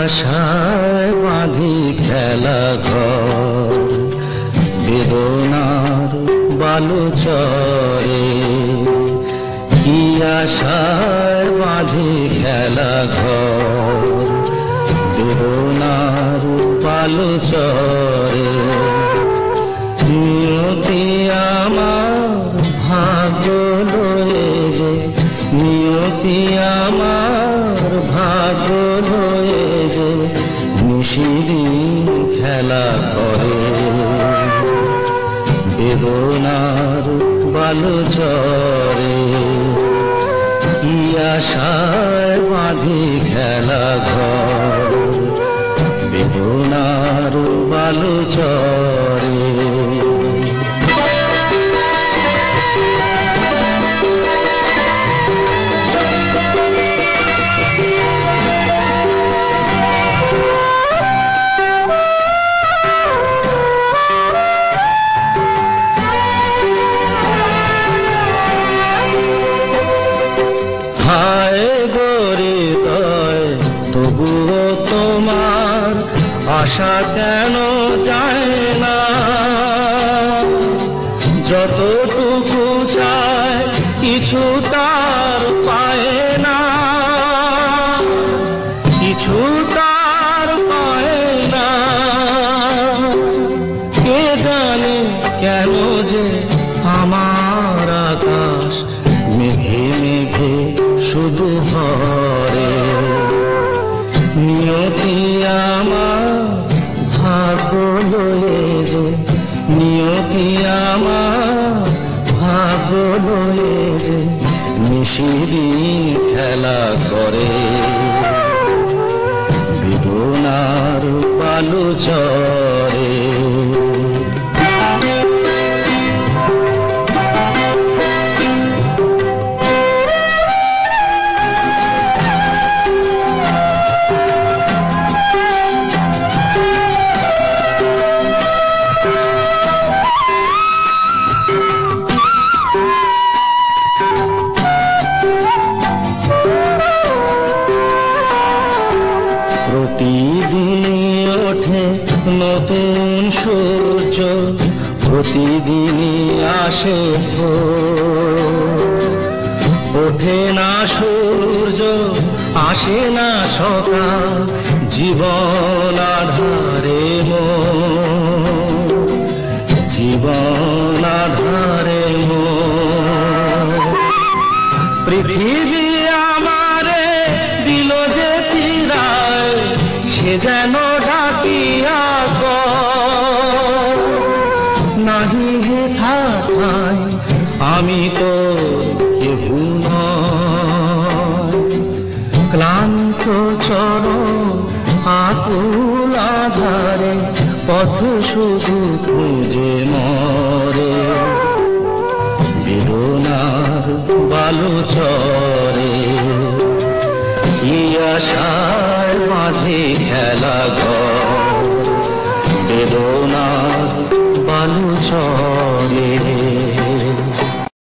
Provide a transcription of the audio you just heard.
আশায় বাঁধি খেলা ঘর বেদনার বালু চরে কি আশা আশায় বাঁধি খেলা ঘর। বেদনার বালু চরে। নিয়তি আমার ভাগ্য লয়ে যে, নিয়তি আমার ভাগ্য লয়ে যে, নিশিদিন খেলা করে বেদনার বালু চরে। আশায় বাঁধি খেলা ঘর। বেদনার বালু চরে হায় গরে তয় তবুও তোমার আশা কেন যায় না? যতটুকু চায়, কিছু তার পায় না। কিছু তার পায় না। কে জানে কেন যে আমার আকাশ শুধু নিয়তি আমার ভাগ্য লয়ে যে, নিয়তি আমার ভাগ্য লয়ে যে নিশিদিন খেলা করে। বেদনার পালু চরে প্রতিদিনই ওঠে নতুন সূর্য প্রতিদিনই আসে ওঠে না সূর্য, আসে না সকাল, জীবন আধারে মোর। জীবন আধারে মোর। পৃথিবী আমি তো কেহু ক্লান্ত চরণ, আকুল আধারে, পথ শুধু খুঁজে মরে বেদনার বালু চরে কি আশায় মাঝে খেলা ঘর? বেদনার